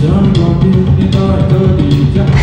Jump on in the dark,